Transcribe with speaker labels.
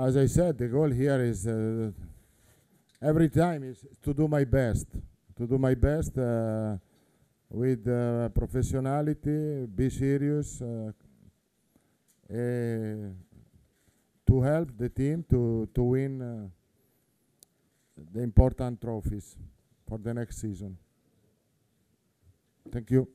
Speaker 1: as I said, the goal here is uh, every time is to do my best, to do my best uh, with uh, professionality, be serious, uh, eh, to help the team to to win uh, the important trophies for the next season. Thank you.